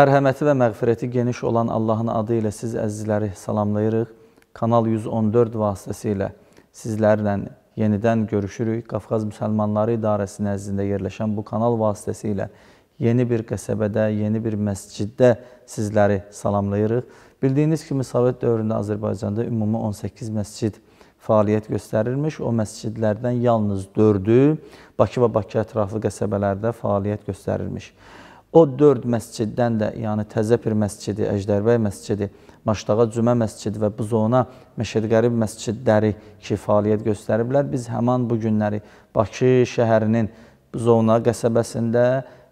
Mərhəməti və məğfirəti geniş olan Allahın adı ilə siz əzizləri salamlayırıq. Kanal 114 vasitəsilə sizlərlə yenidən görüşürük. Qafqaz Müsəlmanları İdarəsi nəzdində yerləşən bu kanal vasitəsilə yeni bir qəsəbədə, yeni bir məsciddə sizləri salamlayırıq. Bildiyiniz kimi Sovet dövründə Azərbaycanda ümumi 18 məscid fəaliyyət göstərilmiş. O məscidlərdən yalnız 4-ü Bakı və Bakı ətrafı qəsəbələrdə fəaliyyət göstərilmiş. O dörd məsciddən də, yəni Təzəpir məscidi, Əjdərbəy məscidi, Maşdağa Cümə məscidi və bu zona Məşədqərib məscidləri ki, fəaliyyət göstəriblər. Biz həman bu günləri Bakı şəhərinin zona qəsəbəsində,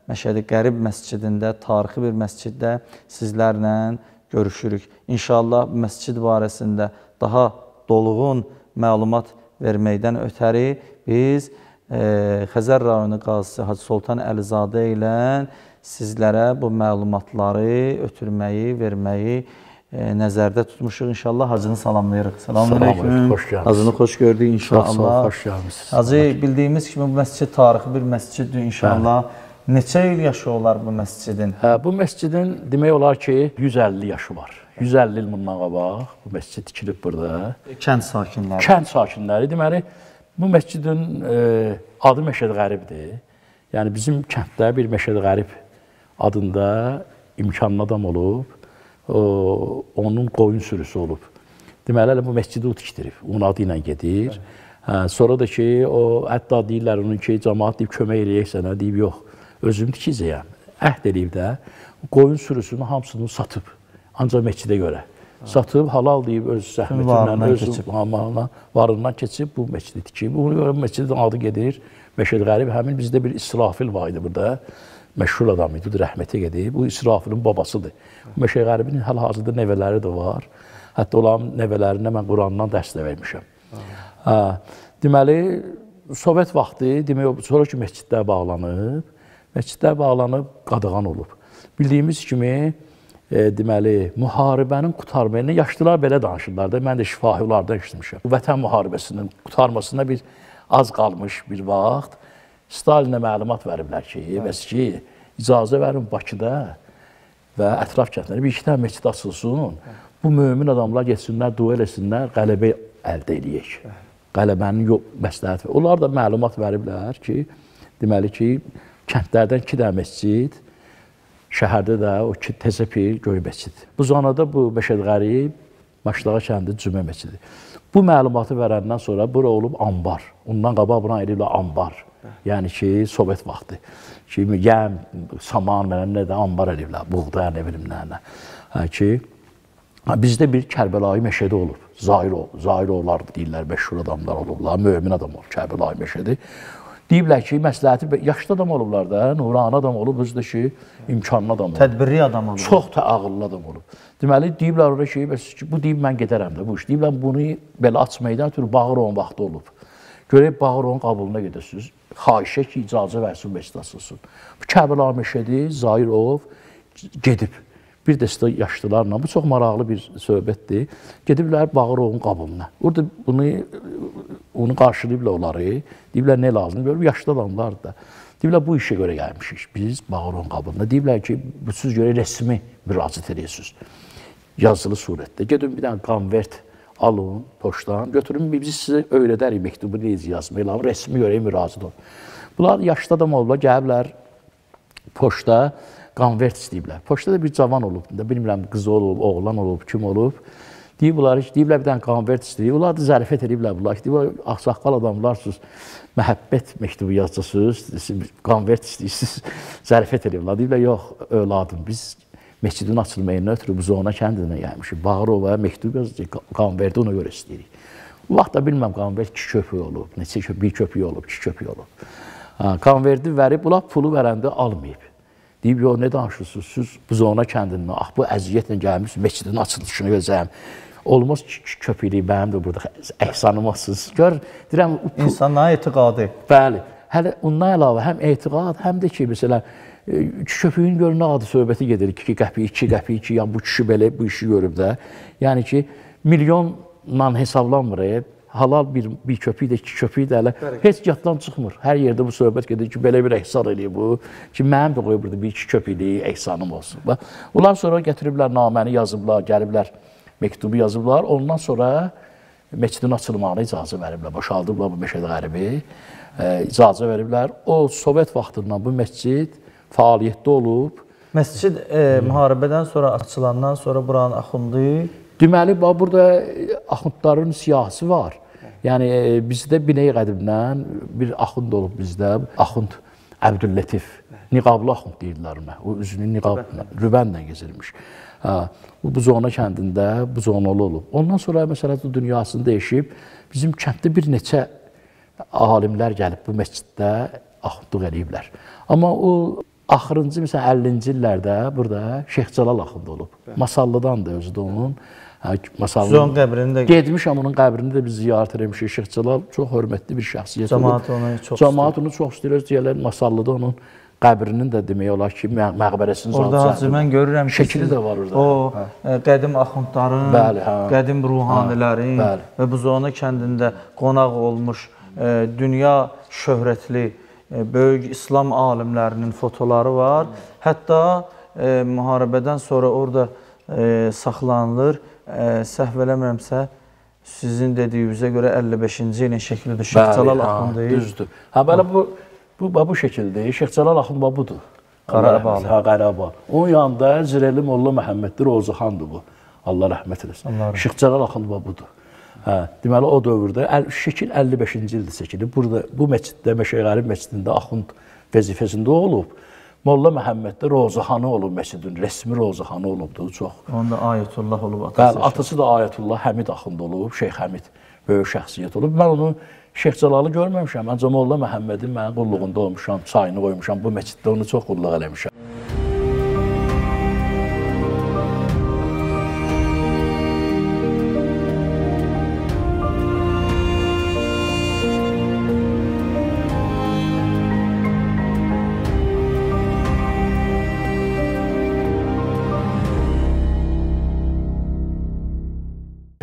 Məşədi Qərib məscidində, tarixi bir məsciddə sizlərlə görüşürük. İnşallah məscid barəsində daha dolğun məlumat verməkdən ötəri biz e, Xəzər rayonu qazisi Hacı Soltan Əlizadə ilə sizlərə bu məlumatları ötürməyi, verməyi e, nəzərdə tutmuşuq. İnşallah Hacını salamlayırıq. Salamünaleyküm. Xoş gəldiniz. Hacını xoş gördük inşallah. Çox sağ ol, xoş gəlmisiniz. Hacı, bildiyimiz kimi bu məscid tarixi bir məsciddir inşallah. Hə. Neçə il yaşı olar bu məscidin? Hə, bu məscidin demək olar ki, 150 yaşı var. 150 il bundan qabaq bu məscid tikilib burada. Kənd sakinləri. Kənd sakinləri deməli bu məscidin e, adı Məşəd Qəribdir. Yəni bizim kənddə bir Məşəd Qərib adında imkanlı adam olub, o, onun qoyun sürüsü olub. Deməli, hələ bu məscidi o tikdirib, onun adı ilə gedir. Hə, sonra da ki, o hətta deyirlər onun ki, cəmaat deyib kömək eləyək sənə, deyib yox, özüm tikəcəyəm. Əhd eləyib də, qoyun sürüsünün hamısını satıb, ancaq məscidə görə. Satıb, halal deyib öz zəhmətindən, öz malına, varından keçib bu məscidi tikib. Buna görə məscidin adı gedir, Məşəd Qərib. Həmin bizdə bir İsrafil var idi burada məşhur adam idi, rəhmətə gedib. Bu İsrafilin babasıdır. Məşəy Qəribin hal-hazırda nəvələri də var. Hətta onların nəvələrinə mən Qurandan dərs də vermişəm. Hə, deməli, Sovet vaxtı, demək, sonra ki, məscidlər bağlanıb, məscidlər bağlanıb, qadağan olub. Bildiyimiz kimi, e, deməli, müharibənin qutarmayına yaşlılar belə danışırlar da, mən də şifahilərdən eşitmişəm. Bu vətən müharibəsinin qutarmasına bir az qalmış bir vaxt, Stalinə məlumat veriblər ki, bəs ki, icazə verin Bakıda və ətraf kəndlərdə bir iki dənə məscid açılsın. Bu mömin adamlar getsinlər, dua eləsinlər, qələbə əldə eləyək. Qələbənin yox, məsləhət. Onlar da məlumat veriblər ki, deməli ki, kəndlərdən iki dənə məscid, şəhərdə də o ki, Təzəpir, Göy məscid. Bu zonada bu Məşəd Qərib, Maşdağa kəndi Cümə məscidi. Bu məlumatı verəndən sonra bura olub ambar. Ondan qabaq buna eləyiblər ambar. Yəni ki, Sovet vaxtı. Ki, yəm, saman, mənəm nə də ambar ediblər, buğday, nə bilim, nə, nə. Hə ki, bizdə bir Kərbəlayı meşədə olub. Zairov, Zairovlar deyirlər, məşhur adamlar olublar, mömin adam olub, Kərbəlayı meşədə. Deyiblər ki, məsləhəti yaşlı adam olublar da, nurani adam olub, özü də ki, imkanlı adam olub. Tədbirli adam olub. Çox da ağıllı adam olub. Deməli, deyiblər orada ki, bəs ki, bu deyib mən gedərəm də bu iş. Deyiblər bunu belə açmaydan ötürü bağır onun vaxtı olub. Görək Bağırovun qabuluna gedəsiniz. Xahişə ki, icazə versin açılsın. Bu Kəbəla Məşədi, Zairov gedib. Bir dəstə yaşlılarla, bu çox maraqlı bir söhbətdir. Gediblər Bağırovun qabuluna. Orada bunu onu qarşılayıblar onları. Deyiblər nə lazım? Görüb yaşlı adamlar da. Deyiblər bu işə görə gəlmişik biz Bağırovun qabuluna. Deyiblər ki, bu siz görə rəsmi müraciət edirsiniz. Yazılı surətdə. Gedin bir dənə konvert alın poçtdan, götürün biz sizə öyrədərik məktubu necə yazmayı, elə rəsmi görək müraciət olun. Bunlar yaşlı adam olublar, gəliblər poçta konvert istəyiblər. Poçta da bir cavan olub, bilmirəm qız olub, oğlan olub, kim olub. Deyib bunlar ki, deyiblər bir dənə konvert istəyir. Bunlar da zərifət ediblər bunlar. Deyiblər ağsaqqal adamlarsınız, məhəbbət məktubu yazacaqsınız, konvert istəyirsiniz, zərifət ediblər. Deyiblər yox, övladım, biz məscidin açılmayından ötürü bu zona kəndinə gəlmişik. Bağırova məktub yazacaq, qanverdi ona görə istəyirik. Vaxt da bilməm qanvert iki köpük olub, neçə köpük, bir köpük olub, iki köpük olub. Qanverdi verib, bunlar pulu verəndə almayıb. Deyib, yox, nə danışırsınız? Siz bu zona kəndindən, ah, bu əziyyətlə gəlmişsiniz, məscidin açılışını gözləyəm. Olmaz ki, köpüklük mənim də burada əhsanım olsunuz. Gör, deyirəm... İnsanlara etiqadı. Bəli. Hələ ondan əlavə həm etiqad, həm də ki, məsələn, köpüyün gör nə adı söhbəti gedir. 2 qəpik, 2 qəpik, 2 yəni bu kişi belə bu işi görüb də. Yəni ki, milyonla hesablanmır. halal bir bir köpük də, iki köpük də hələ heç yaddan çıxmır. Hər yerdə bu söhbət gedir ki, belə bir ehsan eləyib bu. Ki mənim də qoyub burada bir iki köpüklük ehsanım olsun. Bax, Onlar sonra gətiriblər naməni yazıblar, gəliblər məktubu yazıblar. Ondan sonra məscidin açılmağına icazə veriblər. Boşaldıblar bu Məşədi Qəribi. E, icazə veriblər. O Sovet vaxtından bu məscid fəaliyyətdə olub. Məscid e, müharibədən sonra açılandan sonra buranın axundu Deməli, bax burada axundların siyahısı var. Yəni e, bizdə Binəy qədimdən bir axund olub bizdə. Axund Əbdüllətif. Niqablı axund deyirlər ona. O üzünü niqab rübənlə gəzirmiş. Hə, bu Buzona kəndində buzonalı olub. Ondan sonra məsələn dünyasını dəyişib bizim kənddə bir neçə alimlər gəlib bu məsciddə axundluq eləyiblər. Amma o axırıncı məsələn 50-ci illərdə burada Şeyx Cəlal axund olub. Masallıdan da özü də onun hə, Masallı Zon qəbrində Getmişəm onun qəbrini də biz ziyarət etmişik. Şeyx Cəlal çox hörmətli bir şəxsiyyət Cəmaət olub. onu çox Cəmaət onu çox istəyir. Deyirlər Masallıda onun qəbrinin də demək olar ki, məq- məqbərəsinin zadı hacı mən görürəm ki, Şəkili siz də var orada. O e, qədim axundların, Bəli, hə. qədim ruhanilərin Hə, bəli. və Buzona kəndində qonaq olmuş e, dünya şöhrətli böyük İslam alimlərinin fotoları var. Hətta e, müharibədən sonra orada e, saxlanılır. E, səhv eləmirəmsə sizin dediyinizə görə 55-ci ilin şəklidir. Şeyx Cəlal hə, Axund deyil. Düzdür. Hə belə bu bu bu, bu şəkildir. Şeyx Cəlal Axund budur. Qarabağlı. Ha, Qarabağ. Onun yanında Zirəli Molla Məhəmməddir, Rozuxandır bu. Allah rəhmət eləsin. Şeyx Cəlal Axund budur. Hə, deməli o dövrdə şəkil 55-ci ildə çəkilib. Burada bu məsciddə Məşəqəri məscidində Axund vəzifəsində olub. Molla Məhəmməd də Rozuxanı olub məscidin, rəsmi Rozuxanı olubdu çox. Onda Ayətullah olub atası. Bəli, atası da Ayətullah Həmid Axund olub, Şeyx Həmid böyük şəxsiyyət olub. Mən onu Şeyx Cəlalı görməmişəm. Mən Cəmolla Məhəmmədin mənim qulluğunda olmuşam, çayını qoymuşam. Bu məsciddə onu çox qulluq eləmişəm.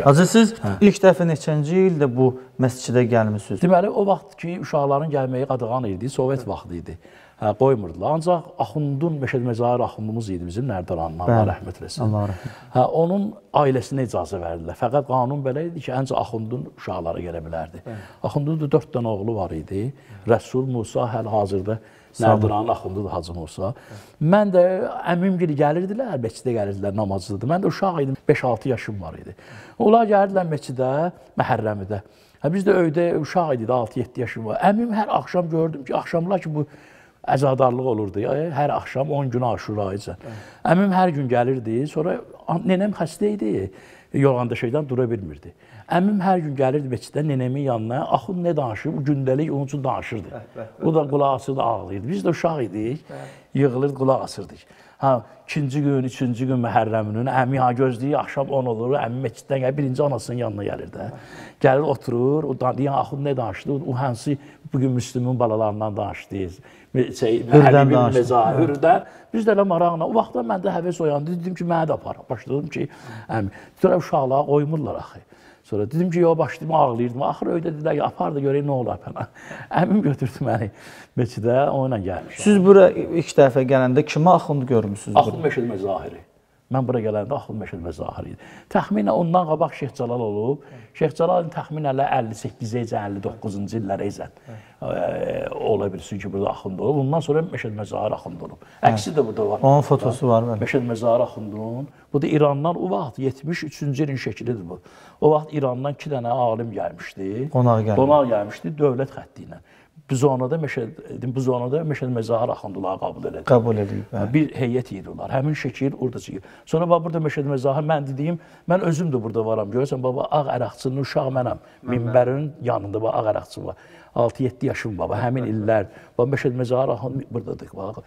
Hacı siz ilk dəfə neçənci ildə bu məscidə gəlmisiniz? Deməli, o vaxt ki, uşaqların gəlməyi qadağan idi, Sovet vaxtı idi. Hə, qoymurdular. Ancaq Axundun Məşəd Məzahir Axundumuz idi bizim Nərdaranın, Allah Bəli. rəhmət eləsin. Allah rəhmət. Hə, onun ailəsinə icazə verdilər. Fəqət qanun belə idi ki, əncə Axundun uşaqları gələ bilərdi. Axundun da 4 dənə oğlu var idi. Rəsul Musa həl-hazırda Nərdiranın Axundudur Hacı Musa. Mən də əmim gili gəlirdilər, məscidə gəlirdilər namazlıdır. Mən də uşaq idim, 5-6 yaşım var idi. Onlar gəlirdilər məscidə, Məhərrəmidə. Hə, biz də öydə uşaq idik, 6-7 yaşım var. Əmim hər axşam gördüm ki, axşamlar ki bu əzadarlıq olurdu. Ya, hər axşam 10 gün aşura idi. Əmim hər gün gəlirdi. Sonra nənəm xəstə idi. Yorğanda şeydən dura bilmirdi. Əmim hər gün gəlirdi məsciddə nənəmin yanına. Axund nə danışır? Bu gündəlik onun üçün danışırdı. O da qulaq asırdı, ağlayırdı. Biz də uşaq idik. Yığılır, qulaq asırdıq. Ha, ikinci gün, üçüncü gün Məhərrəminin əmi ha gözləyir, axşam 10 olur, əmi məsciddən gəlir, birinci anasının yanına gəlir də. Gəlir oturur, o da deyən Axund nə danışdı? O hansı bu gün Müslümin balalarından danışdı. Şey, Hürdən danışdı. Zahirdən. Biz də elə maraqla, o vaxtda məndə həvəs oyandı. Dedim ki, mənə də apar. Başladım ki, əmi, dedilər uşaqlara qoymurlar axı. Sonra dedim ki, yo başladım ağlayırdım. Axır öydə dedilər ki, apar da görək nə olar fəna. Əmim götürdü məni meçidə, onunla gəlmişəm. Siz bura ilk dəfə gələndə kimi axund görmüsünüz? Axund Məşəd Məzahiri. Mən bura gələndə Axund Məşəd Məzahiri idi. Təxminən ondan qabaq Şeyx Cəlal olub. Şeyx Cəlalın təxminən elə 58-əcən, 59-cu illərə izən ola bilsin ki, burada Axund olub. Ondan sonra Məşəd Məzahir Axund olub. Əksi də burada var. Onun fotosu var bəli. Məşəd Məzahir Axundun. Bu da İrandan o vaxt 73-cü ilin şəklidir bu. O vaxt İrandan 2 dənə alim gəlmişdi. Qonaq gəldi. Qonaq gəlmişdi dövlət xətti ilə. Bu zonada Məşəd bu zonada Məşəd Məzahir Axundlar qəbul elədi. Qəbul edib. bəli. Bir heyət idi onlar. Həmin şəkil orada çəkil. Sonra bax burada Məşəd Məzahir mən dediyim, mən özüm də burada varam. Görürsən baba ağ əraqçının uşağı mənəm. Minbərin yanında bax ağ əraqçı var. 6-7 yaşım baba. Həmin illər bax Məşəd Məzahir Axund burdadır. Bax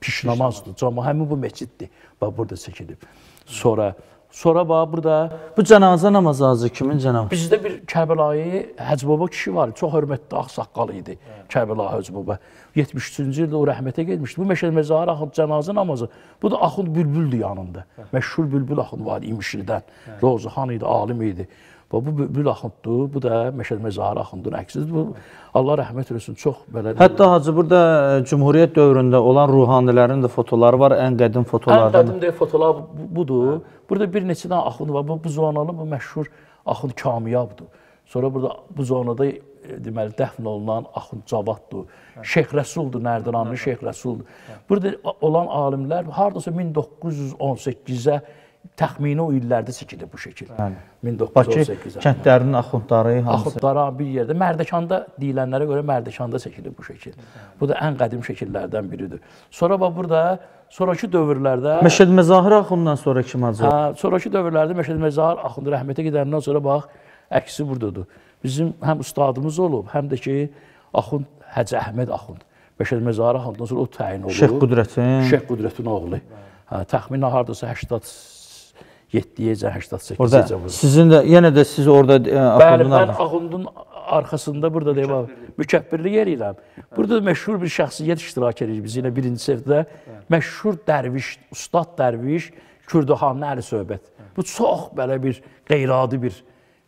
piş namazdır. Cama həmin bu məsciddir. Bax burada çəkilib. Sonra sonra bax burada Bu cənazə namazı hacı kimin cənazəsi? Bizdə bir Kərbəlayı Hacı Baba kişi var, çox hörmətli ağsaqqal idi. Kərbəlayı Hacı Baba. 73-cü ildə o rəhmətə getmişdi. Bu Məşəd Məzahir Axund cənazə namazı. Bu da Axund Bülbüldür yanında. Məşhur Bülbül Axund var İmişlidən. Rozuxan idi, alim idi. Və bu Bülbül Axunddur, bu da Məşəd Məzahir Axundun əksidir. Bu Allah rəhmət eləsin, çox belə Hətta hacı burada e, Cümhuriyyət dövründə olan ruhanilərin də fotoları var, ən qədim Ən fotolardan. qədim də fotolar bu- budur. Burada bir neçə dənə axund var. Bu, bu zonanın bu məşhur axund Kamiyabdır. Sonra burada bu zonada e, deməli dəfn olunan axund Cavaddır. Şeyx Rəsuldur, Nərdiranlı Şeyx Rəsuldur. Burada olan alimlər hardasa 1918-ə təxmini o illərdə çəkilib bu şəkil. Bakı 1918-ə. kəndlərinin axundları hansı? Axundlara bir yerdə Mərdəkanda deyilənlərə görə Mərdəkanda çəkilib bu şəkil. Bu da ən qədim şəkillərdən biridir. Sonra bax burada sonrakı dövrlərdə Məşəd Məzahir axundan sonra kim hacı? Hə, sonrakı dövrlərdə Məşəd Məzahir Axund rəhmətə gedəndən sonra bax əksi burdadır. Bizim həm ustadımız olub, həm də ki Axund Hacı Əhməd Axund. Məşəd Məzahir Axunddan sonra o təyin olub. Şeyx Qudrətin. Şeyx Qudrətin oğlu. Hə, təxminən hardasa 87-yəcə, 88-əcə Orada burada. sizin də yenə də siz orada e, Bəli, axundun mən arxasında- Axundun arxasında burada deyim, mükəbbirlik eləyirəm. Burada da məşhur bir şəxsiyyət iştirak edir biz yenə birinci səhvdə. Məşhur dərviş, ustad dərviş Kürdihanlı Əli söhbət. Bu çox belə bir qeyri-adi bir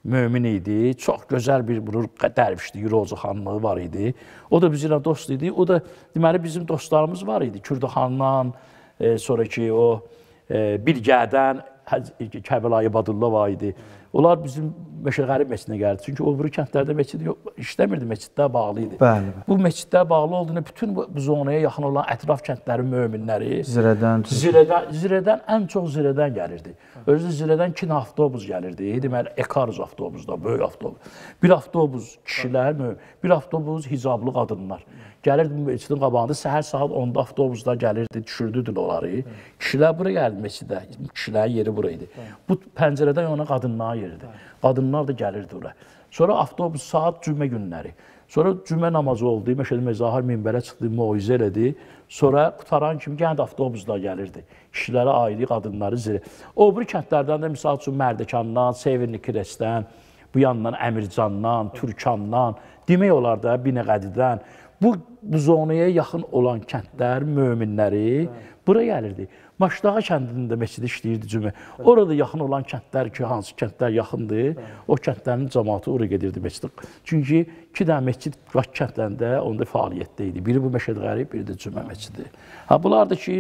mömin idi. Çox gözəl bir bunu dərvişdi, Yurozı xanlığı var idi. O da bizimlə dost idi. O da deməli bizim dostlarımız var idi. Kürdihandan, e, sonraki o e, Bilgədən, Həc- Kəbəlayı Badullah var idi. Onlar bizim Məşəqəri məscidinə gəldi. Çünki o biri kəndlərdə məscid yox, işləmirdi, məscidlər bağlı idi. Bəli. Bu məscidlər bağlı olduğunda bütün bu, bu zonaya yaxın olan ətraf kəndlərin möminləri Zirədən Zirədən, Zirədən ən çox Zirədən gəlirdi. Özü Zirədən kin avtobus gəlirdi. Deməli Ekaruz avtobusda, böyük avtobus. Bir avtobus kişilər, mö- bir avtobus hicablı qadınlar. Gəlirdi məscidin qabağında səhər saat 10-da avtobuslar gəlirdi, düşürdüdün onları. Kişilər bura gəldi məscidə. Kişilərin yeri bura idi. Bu pəncərədən ona qadınlar yeridir. Qadınlar da gəlirdi ora. Sonra avtobus saat cümə günləri. Sonra cümə namazı oldu. Məşədi Məzahir minbərə çıxdı, moizə elədi. Sonra qutaran kimi yenə də avtobuslar gəlirdi. Kişilərə ayrı, qadınları zirə. O biri kəndlərdən də misal üçün Mərdəkandan, Severni Kiresdən, bu yandan Əmircandan, Türkandan, demək olar da Binəqədidən bu bu zonaya yaxın olan kəndlər möminləri bura gəlirdi. Maşdağa kəndində məscid işləyirdi cümə. Orada yaxın olan kəndlər ki, hansı kəndlər yaxındır, o kəndlərin cəmaatı ora gedirdi məscidə. Çünki iki dənə məscid Bakı kəndlərində onda fəaliyyətdə idi. Biri bu Məşəd Qərib, biri də cümə məscidi. Ha bunlar da ki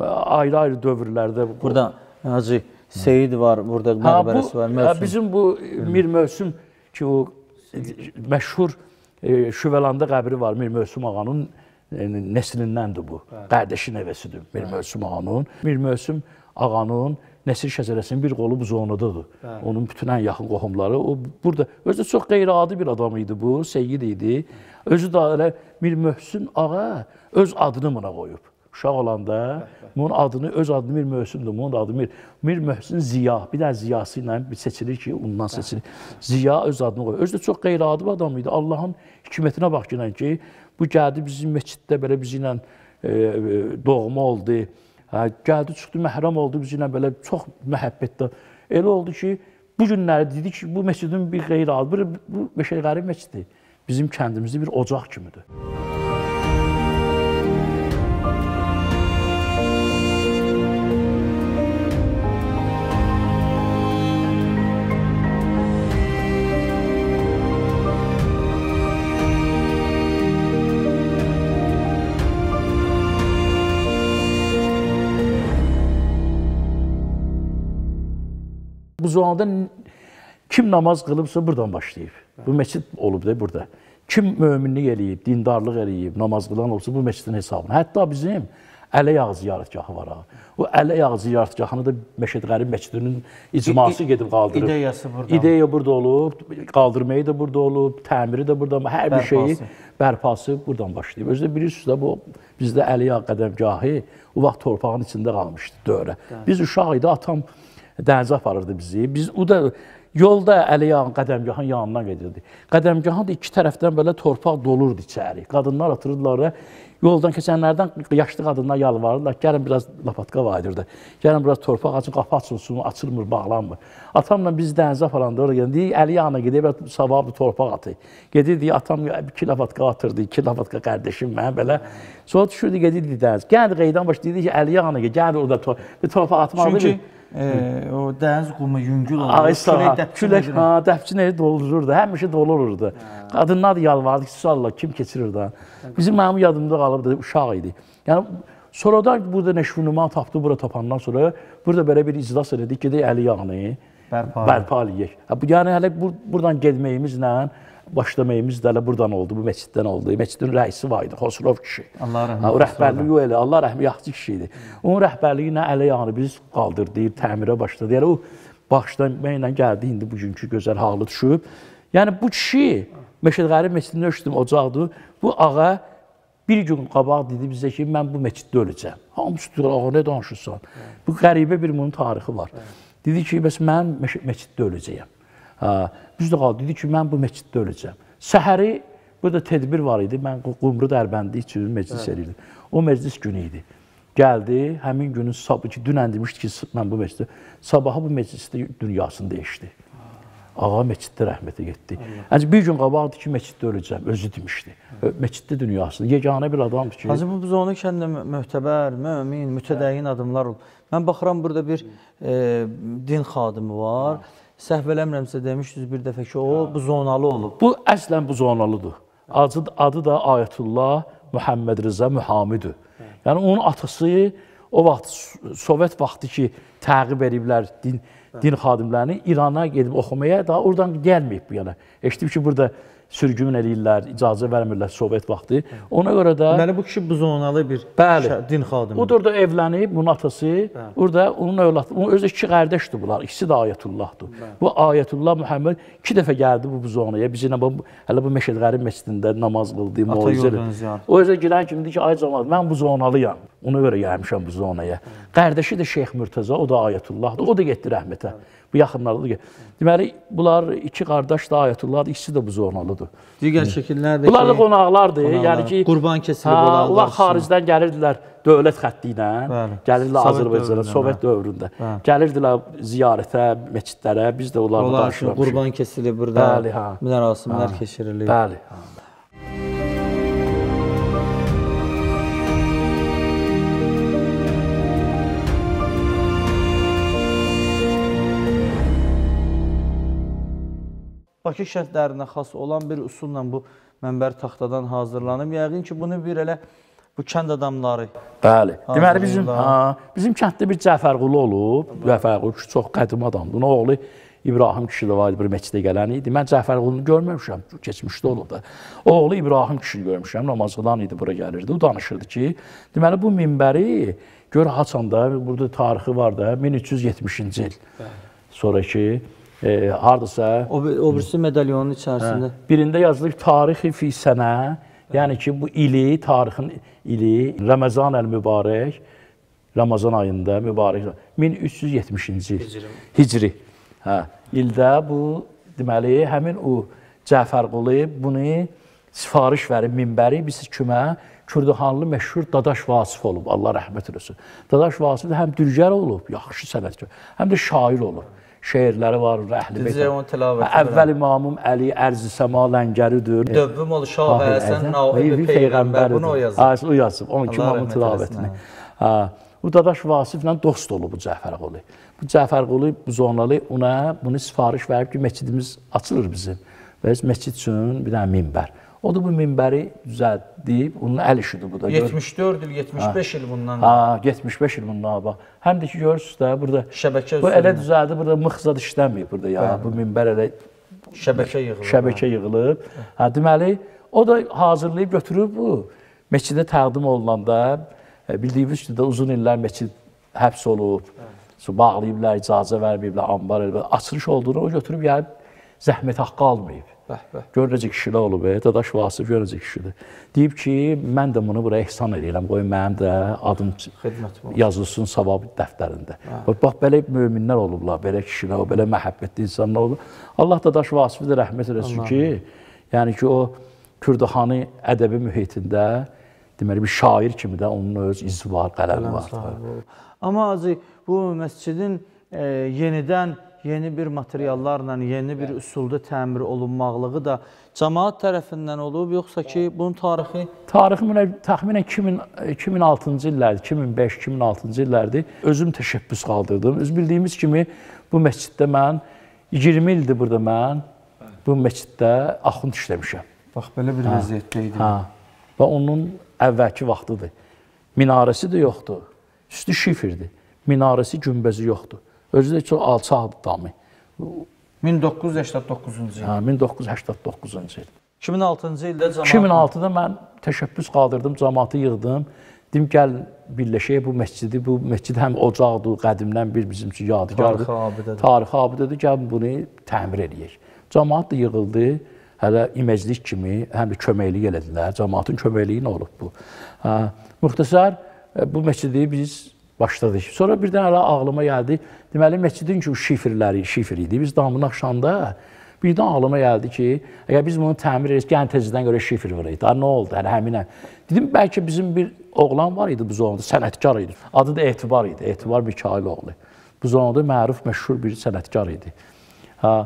ayrı-ayrı dövrlərdə bu- Burada hacı Seyid var, burada məqbərəsi var. ha, Mövsüm. bizim bu Mir Mövsüm ki o e, məşhur e, Şüvəlanda qəbri var Mir Mövsüm ağanın e, nəslindəndir bu. Qardaşı nəvəsidir Mir Mövsüm ağanın. Mir Mövsüm ağanın Nəsir şəcərəsinin bir qolu bu zonadadır. Onun bütün ən yaxın qohumları o burada. Özü də çox qeyri-adi bir adam idi bu, Seyyid idi. Özü də elə Mir Mövsüm ağa öz adını buna qoyub. Uşaq olanda bunun adını öz adını Mir Möhsündür. Bunun adı Mir Mir Möhsün Ziya. Bir də ziyası ilə bir seçilir ki, ondan seçilir. Ziya öz adını qoyur. Özü də çox qeyri-adi adam idi. Allahın hikmətinə bax gələn ki, bu gəldi bizim məsciddə belə bizi ilə e, e, doğma oldu. Hə, gəldi çıxdı məhrəm oldu bizi ilə belə çox məhəbbətlə. Elə oldu ki, bu günləri dedi ki, bu məscidin bir qeyri-adi, bir, bu Meşəqəri məscidi bizim kəndimizdə bir ocaq kimidir. N- kim namaz qılıbsa buradan başlayıb. Bu məscid olub da burada. Kim möminlik eləyib, dindarlıq eləyib, namaz qılan olsa bu məscidin hesabına. Hətta bizim Ələ Yağı ziyarətgahı var ha. O Ələ Yağı ziyarətgahını da Məşəd Qərib məscidinin icması gedib qaldırıb. ideyası burada. İdeya burada olub, qaldırmayı da burada olub, təmiri də burada, hər bir şeyi Bərpası. bərpası buradan başlayıb. Özü də bilirsiniz də bu bizdə Əli Yağ qədəmgahı o vaxt torpağın içində qalmışdı dövrə. Biz uşaq idi, atam dənizə aparırdı bizi. Biz o da yolda Əli Yağın qədəmgahın yanından gedirdi. Qədəmgahın da iki tərəfdən belə torpaq dolurdu içəri. Qadınlar atırdılar oraya. Yoldan keçənlərdən yaşlı qadınlar yalvarırlar. Gəlin biraz lapatka vardı. Gəlin biraz torpaq açın, qapı açılsın, açılmır, bağlanmır. Atamla biz dənizə aparanda oraya gəldi. Əli Yağına gedib sabah bir torpaq atı. Gedirdi atam iki lapatka atırdı, iki lapatka qardaşım mən belə. Sonra düşürdü gedirdi dəniz. Gəldi qeydən başlayırdı ki, Əli Yağına gəl, orada torpaq atmalı. Çünki e, o dəniz qumu yüngül olur. Sağ külək dəbçin ha dəbçinə doldururdu. Həmişə dolu olurdu. Qadınlar yalvardı ki, sualla kim keçirir da. Bizim mənim yadımda qalıbdı, uşaq idi. Yəni sonradan burada Neşvunuman tapdı, bura tapandan sonra burada belə bir iclas elədik, gedək Əli yağını Bərpa. bərpa eləyək. Yəni hələ bur buradan getməyimizlə başlamağımız da elə buradan oldu, bu məsciddən oldu. Məscidin rəisi var idi, Xosrov kişi. Allah rəhmət o rəhbərliyi elə, Allah rəhmi yaxşı kişi idi. Onun rəhbərliyi ilə Əli yağını biz qaldırdı, təmirə başladı. Yəni o başlamaqla gəldi indi bugünkü gözəl halı düşüb. Yəni bu kişi Məşədqəri məscidində ölçdüm ocaqdır. Bu ağa bir gün qabaq dedi bizə ki, mən bu məsciddə öləcəm. Hamısı deyir, ağa nə danışırsan? Bu qəribə bir bunun tarixi var. Dedi ki, bəs mən məsciddə öləcəyəm. Biz də qaldı dedi ki, mən bu məsciddə öləcəm. Səhəri burada tədbir var idi. Mən Qumru Dərbəndi üçün məclis edirdim. O məclis günü idi. Gəldi, həmin günün sabahı ki, dünən demişdi ki, mən bu məsciddə, sabahı bu məclisdə dünyasını dəyişdi. Ağa məsciddə rəhmətə getdi. Yəni bir gün qabaqdı ki, məsciddə öləcəm, özü demişdi. Məsciddə dünyasını yeganə bir adamdır ki, Hacı bu Buzonu kəndə mö- möhtəbər, mömin, mütədəyin adamlar olub. Mən baxıram burada bir e, din xadimi var. Səhv eləmirəmsə demişdiniz bir dəfə ki, o Buzonalı olub. Bu əslən bu zonalıdır. Adı, adı da Ayətullah Muhammed Rıza Mühamidir. Yəni onun atası o vaxt Sovet vaxtı ki, təqib ediblər din din xadimlərini İrana gedib oxumaya, daha oradan gəlməyib bu yana. Eşitdim ki, burada sürgün eləyirlər, icazə vermirlər Sovet vaxtı. Ona görə də Deməli bu kişi Buzonalı bir Bəli. şə- din xadimi. O da orada evlənib, bunun atası, orada onun övladı, onun özü iki qardaşdır bunlar. İkisi də Ayətullahdır. Bu Ayətullah Muhammed iki dəfə gəldi bu bu zonaya. Biz ilə bu hələ bu Məşədqəri məscidində namaz qıldı, moizə. O özə girən kimi dedi ki, ay cəmaət, mən bu zonalıyam. Ona görə gəlmişəm bu zonaya. Qardaşı da Şeyx Mürtəza, o da Ayətullahdır. O da getdi rəhmətə. Bu yaxınlarda da getdi. Deməli, bunlar iki qardaş da Ayətullahdır, ikisi də bu zonalıdır. Digər şəkillər də Bunlar da ki, qonaqlardır. qonaqlar, Yəni ki, qurban kəsilib olanlar Onlar xaricdən gəlirdilər dövlət xətti ilə. Gəlirdilər Azərbaycana, Sovet dövründə. Bəli. Gəlirdilər ziyarətə, məscidlərə. Biz də onlarla onlar üçün qurban kəsilib burada. Bəli, ha. Mərasimlər keçirilir. Bəli. ha. Bakı şərtlərinə xas olan bir üsulla bu mənbər taxtadan hazırlanıb. Yəqin ki, bunu bir elə bu kənd adamları Bəli. Deməli bizim ha, bizim kənddə bir Cəfərqulu olub. Cəfərqulu çox qədim adamdır. Onun oğlu İbrahim kişi də var idi bir məscidə gələn idi. Mən Cəfərqulunu görməmişəm. Keçmişdə olub da. Oğlu İbrahim kişini görmüşəm. Namaz qılan idi bura gəlirdi. O danışırdı ki, deməli bu minbəri gör haçanda burada tarixi var da 1370-ci il. Sonrakı e, hardasa o, bir- o birisi medalyonun içərisində. Birində yazılır tarixi fi sənə, yəni ki bu ili, tarixin ili Ramazan əl-mübarək Ramazan ayında mübarək 1370-ci il Hicri. Hə, ildə bu deməli həmin o Cəfərqulu bunu sifariş verib minbəri biz kimə Kürdüxanlı məşhur Dadaş Vasif olub, Allah rəhmət eləsin. Dadaş Vasif də həm dülgər olub, yaxşı sənətkar, həm də şair olub. Şeirləri var, rəhli Bizə onu tilavət Hə, Əvvəl imamım Əli Ərzi Səma Ləngəridir. Dövbüm ol Şah Həsən Naibi Peyğəmbər bunu o yazıb. Ha, o yazıb. Onun imamın rəhmət tilavətini. Ha, bu Dadaş Vasiflə dost olub bu Cəfərqulu. Bu Cəfərqulu zonalı ona bunu sifariş verib ki, məscidimiz açılır bizim. Və məscid üçün bir dənə minbər. O da bu minbəri düzəltdib, onun əl işidir bu da. Gör- 74 il, 75 il bundan Ha, 75 il bundan bax. Həm də ki görürsüz də burada şəbəkə bu elə düzəldi, burada mıxzad işləmir burada ya. Bu minbər elə şəbəkə yığılır. şəbəkə yığılıb. Hə, deməli, o da hazırlayıb götürüb bu məscidə təqdim olunanda e, bildiyimiz kimi də uzun illər məscid həbs olub. Su bağlayıblar, icazə verməyiblər, ambar eləyiblər. Açılış olduğunu o götürüb gəlib zəhmət haqqı almayıb. Gör necə kişilər olub, e, Dadaş Vasif gör necə kişidir. Deyib ki, mən də bunu bura ehsan edirəm, qoy mənim də adım Xidmətim yazılsın savab dəftərində. Bax, bax belə möminlər olublar, belə kişilər, belə məhəbbətli insanlar olub. Allah da daş Vasifi də rəhmət eləsin ki, yəni ki o Kürdəxani ədəbi mühitində deməli bir şair kimi də onun öz izi var, qələmi var. Amma Hacı bu məscidin e, yenidən yeni bir materiallarla, yeni bir üsulda təmir olunmaqlığı da cəmaət tərəfindən olub, yoxsa ki, bunun tarixi Tarixi mənə təxminən 2000, 2006-cı illərdir, 2005-2006-cı illərdir. Özüm təşəbbüs qaldırdım. Öz bildiyimiz kimi bu məsciddə mən 20 ildir burada mən bu məsciddə axund işləmişəm. bax belə bir vəziyyətdə idi. Hə. Və onun əvvəlki vaxtıdır. Minarəsi də yoxdur. Üstü şifirdir. Minarəsi, günbəzi yoxdur. Özü də çox alçaqdır damı. 1989-cu il. Hə, 1989-cu il. 2006-cı ildə cəmaət 2006-da mən təşəbbüs qaldırdım, cəmaatı yığdım. Dedim gəl birləşək bu məscidi. Bu məscid həm ocaqdır, qədimdən bir bizim üçün yadigardır. Tarixi abidədir. Tarixi abidədir. Gəl bunu təmir eləyək. Cəmaat da yığıldı. Hələ iməclik kimi həm də köməklik elədilər. Cəmaatın köməkliyi nə olub bu? Hə, müxtəsər e, bu məscidi biz başladıq. Sonra birdən hələ ağlıma gəldi. Deməli məscidin ki, şifrləri, şifr idi. Biz damını axşanda birdən ağlıma gəldi ki, əgər biz bunu təmir etsək, gəlin tezdən görə şifr vurayıq. Da nə oldu? Hələ həminə. Dedim bəlkə bizim bir oğlan var idi bu zonda, sənətkar idi. Adı da Etibar idi. Etibar Mikail oğlu. Bu zonda məruf, məşhur bir sənətkar idi. Ha.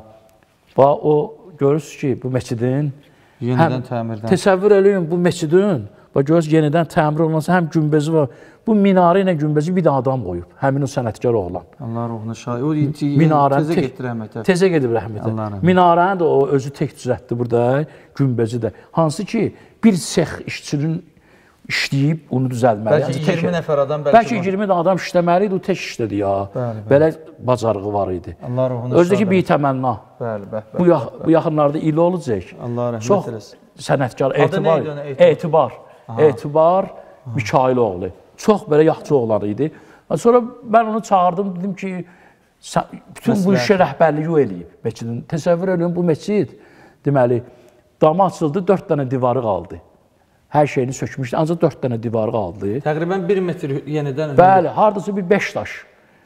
Və o görürsüz ki, bu məscidin Yenidən təmirdən. Təsəvvür eləyin bu məscidin və görürsüz yenidən təmir olunması həm günbəzi var. Bu minarə ilə günbəzi bir də adam qoyub. Həmin o sənətkar oğlan. Allah ruhuna şad. O Minarə tezə getdi rəhmətə. Tezə gedib rəhmətə. Minarəni də o özü tək düzəltdi burada, günbəzi də. Hansı ki, bir sex işçinin işləyib onu düzəltməli. Bəlkə Yəni tək- 20 nəfər adam bəlkə. Bəlkə 20 də adam işləməli idi, o tək işlədi ya. Bəli, bəli. Belə bacarığı var idi. Allah ruhuna Özdəki şad bir təmənna. Bəli, bəh. Bu, yax, bu yaxınlarda il olacaq. Allah rəhmət eləsin. sənətkar, etibar, onun, Etibar? etibar, etibar Mikailoğlu. Çox belə yaxşı oğlan idi. Sonra mən onu çağırdım, dedim ki, bütün bu Məsləhət. işə rəhbərliyi o eləyib məscidin. Təsəvvür edin bu məscid deməli damı açıldı, 4 dənə divarı qaldı. Hər şeyini sökmüşdü, ancaq 4 dənə divarı qaldı. Təqribən 1 metr yenidən Bəli, hardasa bir 5 daş.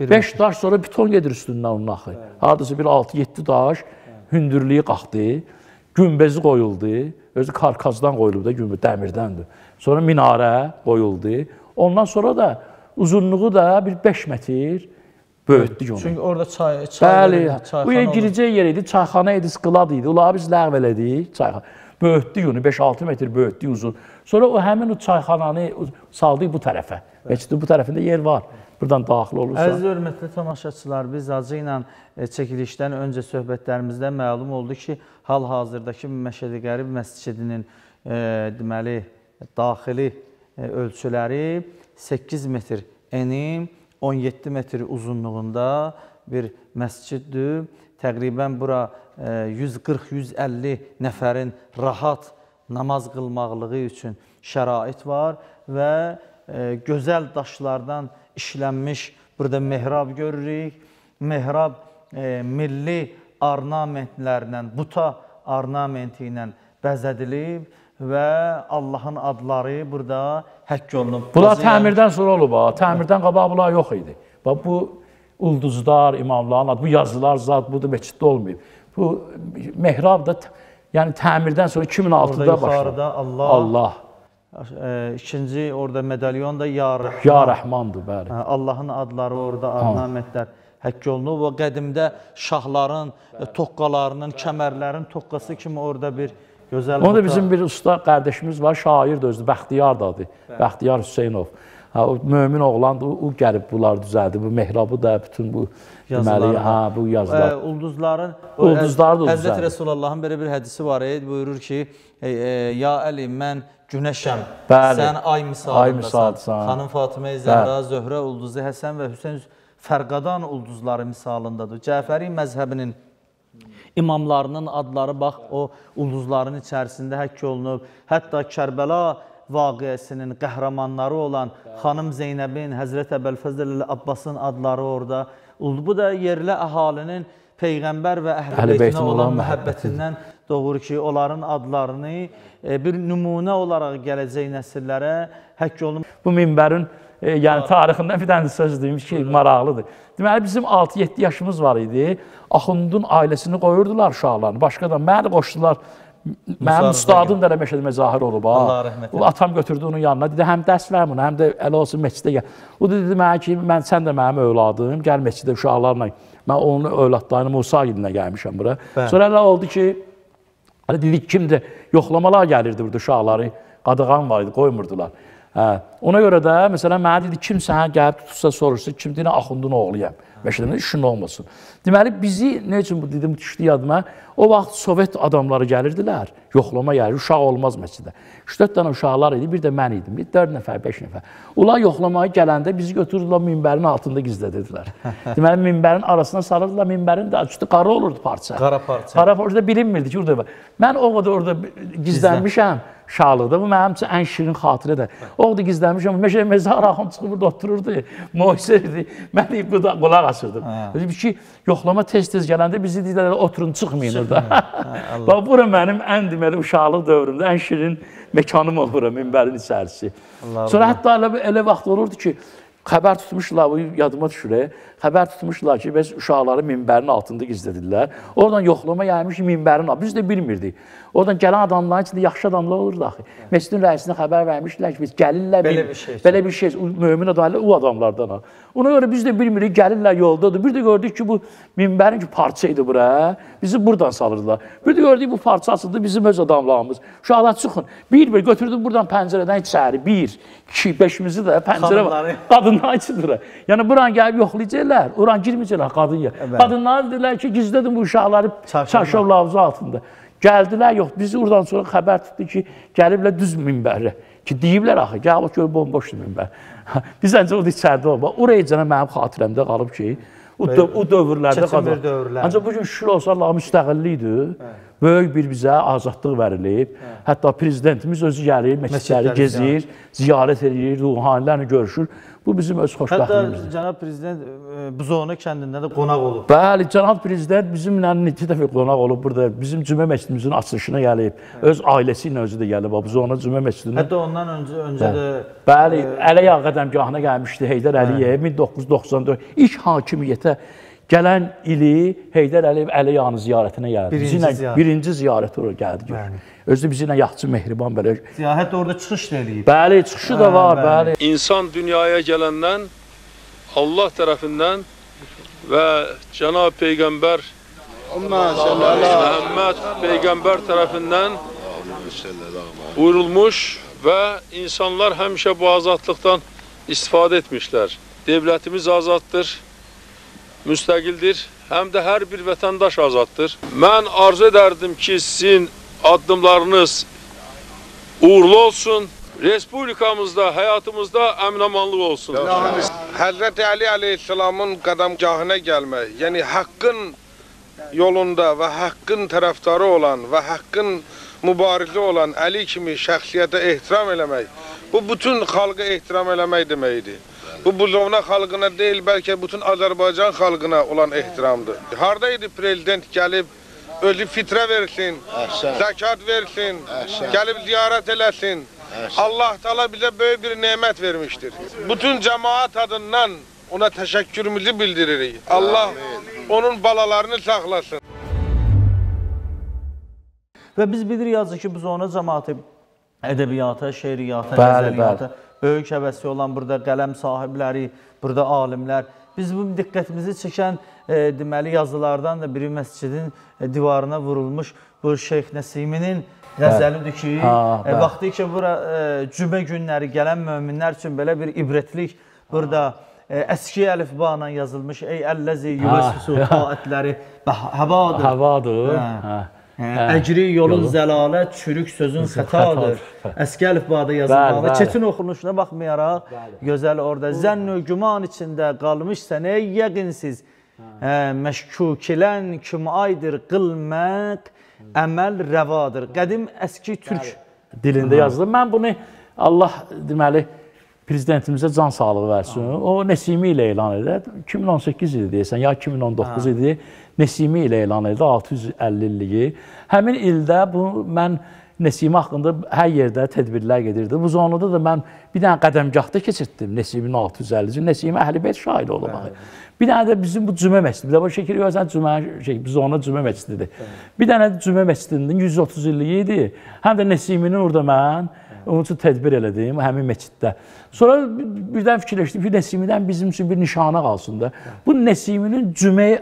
5 daş sonra beton gedir üstündən onun axı. Hardasa bir 6-7 daş hündürlüyü qalxdı. Günbəzi qoyuldu. Özü karkazdan qoyulub da günbə dəmirdəndir. Sonra minarə qoyuldu. Ondan sonra da uzunluğu da bir 5 metr böyütdük onu. Çünki orada çay çay Bəli, bu yer girəcək yer idi, çayxana idi, skılad idi. Onları biz ləğv elədik, çayxana. Böyütdük onu, 5-6 metr böyütdük uzun. Sonra o həmin o çayxananı saldıq bu tərəfə. Məscidin bu tərəfində yer var. Buradan daxil olursa. Əziz hörmətli tamaşaçılar, biz Hacı ilə e, çəkilişdən öncə söhbətlərimizdə məlum oldu ki, hal-hazırdakı Məşədi Qərib məscidinin e, deməli daxili ölçüləri 8 metr eni, 17 metr uzunluğunda bir məsciddir. Təqribən bura e, 140-150 nəfərin rahat namaz qılmaqlığı üçün şərait var və e, gözəl daşlardan işlənmiş burada mehrab görürük. Mehrab e, milli ornamentlərlə, buta ornamenti ilə bəzədilib və Allahın adları burada həkk olunub. Qazıyan- təmirdən sonra olub ha. Təmirdən qabaq bunlar yox idi. Bax bu ulduzlar, imamların adı, bu yazılar zat bu da məsciddə olmayıb. Bu mehrab da yəni təmirdən sonra Orada 2006-da başladı. yuxarıda Allah, Allah, e, ikinci orada medalyon da Ya Rəhman. ya Rəhmandır, bəli. Hə, Allahın adları orada, ornamentlər həkk olunub və qədimdə şahların e, toqqalarının, kəmərlərin toqqası kimi orada bir gözəl Onu da buta- bizim bir usta qardaşımız var, şair də özü, Bəxtiyar da adı. Bəxtiyar Hüseynov. Ha, o mömin oğlandı, o, gəlib bunlar düzəldi. Bu mehrabı da bütün bu Yazıları deməli, ha bu yazılar. Ə, ulduzların Ulduzları da Həzrət ulduzlar. Resulullahın belə bir hədisi var, e, buyurur ki, e, e, ya Əli, mən günəşəm. Bəli. Sən ay misalındasan. Ay misalsan. Xanım Fatimə Zəhra, Zöhrə ulduzu, Həsən və Hüseyn Fərqadan ulduzları misalındadır. Cəfəri məzhəbinin imamlarının adları bax o ulduzların içərisində həkk olunub. Hətta Kərbəla vaqiəsinin qəhrəmanları olan xanım Zeynəbin, Həzrət Əbəlfəzl Abbasın adları orada. Bu da yerli əhalinin peyğəmbər və əhl-i beytinə olan məhəbbətindən doğur ki, onların adlarını e, bir nümunə olaraq gələcək nəsillərə həkk olunub. Bu minbərin e, yəni tarixindən bir dənə söz deyim ki, maraqlıdır. Deməli bizim 6-7 yaşımız var idi. Axundun ailəsini qoyurdular uşaqlarını. Başqa da məni qoşdular Mənim ustadım da elə Məşədi Məzahir olub ha. Allah rəhmət O atam götürdü onun yanına. Dedi həm dərs ver bunu, həm də elə olsun məscidə gəl. O da dedi mənə ki, mən sən də mənim övladım, gəl məscidə uşaqlarla. Mən onun övladlarını Musa gilinə gəlmişəm bura. Bəli. Sonra elə oldu ki, Hələ dedik kimdir? Yoxlamalar gəlirdi burada uşaqları. Qadağan var idi, qoymurdular. Hə. Ona görə də məsələn mənə dedi kim sənə gəlib tutsa soruşsa kimdir? Nə axundun oğluyam. Məşədəmin işin olmasın. Deməli bizi nə üçün bu dedim düşdü yadıma. O vaxt Sovet adamları gəlirdilər. Yoxlama gəlir, uşaq olmaz məscidə. 3-4 dənə uşaqlar idi, bir də mən idim. Bir 4 nəfər, 5 nəfər. Onlar yoxlamaya gələndə bizi götürürdülər minbərin altında gizlədirdilər. Deməli minbərin arasına salırdılar, minbərin də açdı qara olurdu parça. Qara parça. Qara parça bilinmirdi ki, orada. Mən o qədər orada gizlənmişəm şahlıqda. Bu mənim üçün ən şirin xatirədir. O qədər gizlənmişəm. Meşə mezar axın çıxıb burada otururdu. Moizə idi. Mən deyib burada qulaq asırdım. Dedim ki, yoxlama tez-tez gələndə bizi deyirlər oturun, çıxmayın orada. Bax bura mənim ən deməli uşaqlıq dövrümdə ən şirin məkanım olur bura minbərin içərisi. Sonra hətta elə, elə vaxt olurdu ki, xəbər tutmuşlar, bu yadıma düşür. Xəbər tutmuşlar ki, bəs uşaqları minbərin altında gizlədirlər. Oradan yoxlama gəlmiş minbərin altında. Biz də bilmirdik. Oradan gələn adamların içində yaxşı adamlar olurdu axı. Məscidin rəisinə xəbər vermişdilər ki, biz gəlirlər. Belə bir şey. Belə bir şey. Mömin adamlar o adamlardan. Ona görə biz də bilmirik, gəlirlər yoldadır. Bir də gördük ki, bu minbərin ki parça idi bura. Bizi buradan salırdılar. Bir də gördük bu parça açıldı bizim öz adamlarımız. Uşaqlar çıxın. Bir-bir götürdük buradan pəncərədən içəri. Bir, iki, beşimizi də pəncərə var. Qadınlar içindir. Yəni buran gəlib yoxlayacaqlar. Oran girməyəcəklər qadın yer. Qadınlar dedilər ki, gizlədin bu uşaqları çarşov lavzu altında. Gəldilər, yox, bizi oradan sonra xəbər tutdu ki, gəliblər düz minbərə. Ki, deyiblər axı, gəl bax gör bomboşdur minbər. Biz əncə orada içəridə olma. Oraya cənə mənim xatirəmdə qalıb ki, o, dö o dövrlərdə dövrlər. Ancaq bu gün şükür olsa Allah müstəqillikdir. Böyük bir bizə azadlıq verilib. Hətta prezidentimiz özü gəlir, məscidləri Məscidləri gezir, ziyarət edir, ruhanilərlə görüşür. Bu bizim öz Hətta xoşbəxtliyimizdir. cənab prezident e, Buzovna kəndində də qonaq olub. Bəli, cənab prezident bizimlə neçə dəfə qonaq olub burada. Bizim cümə məscidimizin açılışına gəlib. Öz ailəsi ilə özü də gəlib. Bu zona cümə məscidinə. Hətta ondan öncə öncə də Bəli, Əliyə qədəmgahına gəlmişdi Heydər Əliyev 1994 ilk hakimiyyətə gələn ili Heydər Əliyev Əliyyanı ziyarətinə gəldi. Birinci Birinci, ziyarət. birinci ziyarət ora gəldi. Bəli. Özü də bizi ilə yaxşı mehriban belə. siyahət orada çıxış da eləyib. Bəli, çıxışı da Hə, var, bəli. bəli. İnsan dünyaya gələndən Allah tərəfindən və Cənab Peyğəmbər Məhəmməd Peyğəmbər tərəfindən buyurulmuş və insanlar həmişə bu azadlıqdan istifadə etmişlər. Devlətimiz azaddır, müstəqildir, həm də hər bir vətəndaş azaddır. Mən arzu edərdim ki, sizin addımlarınız uğurlu olsun. Respublikamızda, həyatımızda əmin-amanlıq olsun. Həzrət Əli əleyhissalamın qədəmgahına gəlmək, yəni haqqın yolunda və haqqın tərəfdarı olan və haqqın mübarizə olan Əli kimi şəxsiyyətə ehtiram eləmək, bu bütün xalqa ehtiram eləmək deməkdir. Bu Buzovna xalqına deyil, bəlkə bütün Azərbaycan xalqına olan ehtiramdır. Harda idi prezident gəlib özü fitrə versin, zəkat versin, gəlib ziyarət eləsin. Allah Taala bizə böyük bir nemət vermişdir. Bütün cemaat adından ona təşəkkürümüzü bildiririk. Allah onun balalarını saxlasın. Və biz bilirik yazı ki, Buzovna cəmaəti ədəbiyyata, şeiriyyata, Bəli, qəzəliyyata böyük həvəsi olan burada qələm sahibləri, burada alimlər. Biz bu diqqətimizi çəkən e, deməli yazılardan da biri məscidin e, divarına vurulmuş bu Şeyx Nəsiminin qəzəlidir ki, Ha, e, vaxtı ki bura e, cümə günləri gələn möminlər üçün belə bir ibrətlik burada e, əski əlifba ilə yazılmış ey əlləzi yuvəsfisu taatləri və havadır. Havadır. Hə. Hə. Hə, Əcri yolun Yolu. zəlalət, çürük sözün xətadır. Əski əlifbada yazılmalı. Bəli, bəli. Çetin oxunuşuna baxmayaraq, gözəl orada zənn-ü güman içində qalmışsan ey yəqinsiz. Hə, məşkukilən kim aydır qılmaq əməl rəvadır. Qədim əski türk dilində yazılır. Mən bunu Allah deməli prezidentimizə can sağlığı versin. O Nesimi ilə elan edir. 2018 idi deyəsən, ya 2019 idi. Nesimi ilə elan edir 650 illiyi. Həmin ildə bu mən Nesimi haqqında hər yerdə tədbirlər gedirdi. Bu zonada da mən bir dənə qədəmgahda keçirtdim Nesimin 650-ci. Nesimi Əhlibeyt şairi olmağı. Bir dənə də bizim bu cümə məscidi. Bu şəkil görsən cümə şey biz ona cümə məscididir. Bir dənə də cümə məscidinin 130 illiyi idi. Həm də Nesiminin orada mən onun üçün tədbir elədim həmin məsciddə. Sonra birdən fikirləşdim ki, Nesimidən bizim üçün bir nişana qalsın da. Bu Nesiminin cüməyə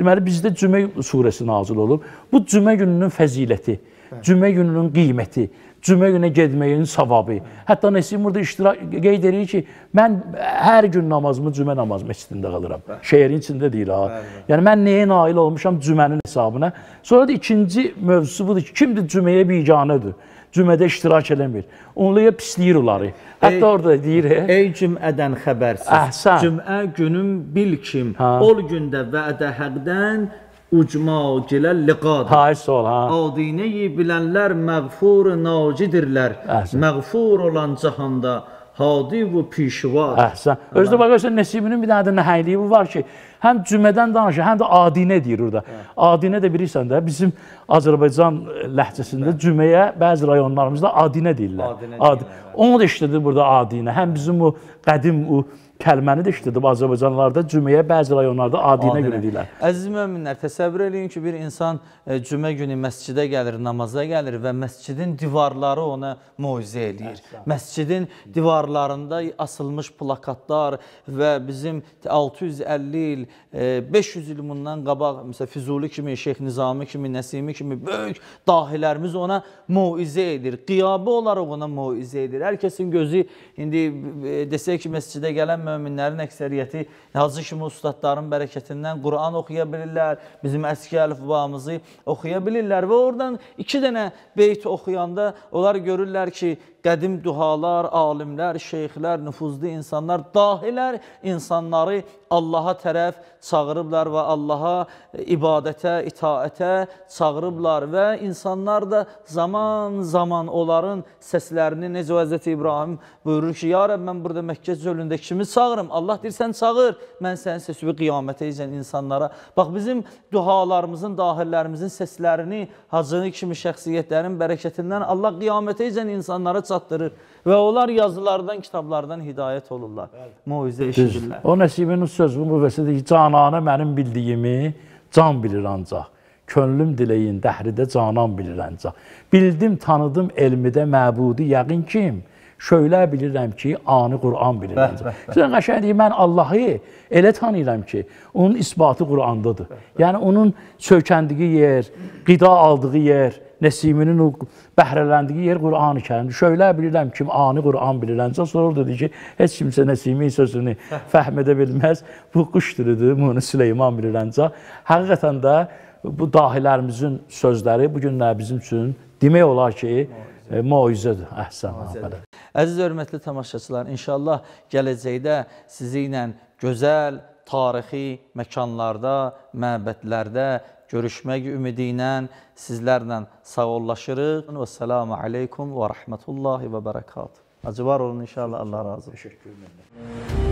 deməli bizdə cümə surəsi nazil olub. Bu cümə gününün fəziləti, cümə gününün qiyməti, cümə günə getməyin savabı. Hətta Nesim burada iştirak qeyd edir ki, mən hər gün namazımı cümə namaz məscidində qılıram. Şeirin içində deyir ha. Yəni mən nəyə nail olmuşam cümənin hesabına. Sonra da ikinci mövzusu budur ki, kimdir cüməyə biganədir? Cümədə iştirak eləmir. Onlara pisləyir onları. Hətta orada deyir, Ey cümədən xəbərsiz. Əhsən. Cümə günüm bil kim. Ha. Ol gündə vədə həqdən ucma gilə liqad. Hays ol ha. Adinəyi bilənlər məğfur nacidirlər. Məğfur olan cahanda hadi və pişvar. Əhsən. Özdə baxırsan Nesibinin bir dənə də nəhayliyi bu var ki, həm cümədən danışır, həm də adinə deyir orada. Adinə də bilirsən də bizim Azərbaycan ləhcəsində cüməyə bəzi rayonlarımızda adinə deyirlər. Adinə Ad- deyirlər, Onu da işlədir burada adinə. Həm bizim o qədim o kəlməni də işlədib Azərbaycanlarda cüməyə bəzi rayonlarda adinə görə deyirlər. Əziz möminlər, təsəvvür eləyin ki, bir insan e, cümə günü məscidə gəlir, namaza gəlir və məscidin divarları ona moizə eləyir. Məscidin divarlarında asılmış plakatlar və bizim 650 il, e, 500 il bundan qabaq məsələn Füzuli kimi, Şeyx Nizami kimi, Nəsimi kimi böyük dahilərimiz ona moizə edir. Qiyabı olaraq ona moizə edir. Hər kəsin gözü indi e, desək ki, məscidə gələn möminlərin əksəriyyəti Hacı kimi ustadların bərəkətindən Quran oxuya bilirlər, bizim əski əlifbamızı oxuya bilirlər və oradan iki dənə beyt oxuyanda onlar görürlər ki, qədim duhalar, alimlər, şeyxlər, nüfuzlu insanlar, dahilər insanları Allaha tərəf çağırıblar və Allaha ibadətə, itaətə çağırıblar və insanlar da zaman-zaman onların səslərini necə Həzrət İbrahim buyurur ki, ya Rəbb, mən burada Məkkə çölündə kimi çağırım? Allah deyir, sən çağır, mən sənin səsini qiyamətə izləyən insanlara. Bax, bizim duhalarımızın, dahillərimizin səslərini hacını kimi şəxsiyyətlərin bərəkətindən Allah qiyamətə izləyən insanlara çatdırır və onlar yazılardan, kitablardan hidayət olurlar. Moizə eşidirlər. O Nəsibin sözü bu vəsidir ki, cananə mənim bildiyimi can bilir ancaq. Könlüm diləyin dəhridə canan bilir ancaq. Bildim, tanıdım elmidə məbudi yəqin kim? Şöylə bilirəm ki, ani Qur'an bilir ancaq. Sən qəşəng deyir, mən Allahı elə tanıyıram ki, onun isbatı Qur'andadır. Yəni onun söykəndiyi yer, qida aldığı yer, Nəsiminin o bəhrələndiyi yer Qur'an-ı Kərimdir. Şöylə bilirəm kim ani Qur'an bilir ancaq sonra dedi ki, heç kimsə Nəsimin sözünü fəhm edə bilməz. Bu quş dilidir, bunu Süleyman bilir ancaq. Həqiqətən də bu dahilərimizin sözləri bu günlər bizim üçün demək olar ki, e, moizədir. Əhsən. belə. Əziz hörmətli tamaşaçılar, inşallah gələcəkdə sizi ilə gözəl tarixi məkanlarda, məbədlərdə görüşmək ümidi ilə sizlərlə sağollaşırıq. Və selamu aleykum və rəhmətullahi və bərəkatuhu. Acı var olun inşallah. Allah razı olsun. Təşəkkür edirəm.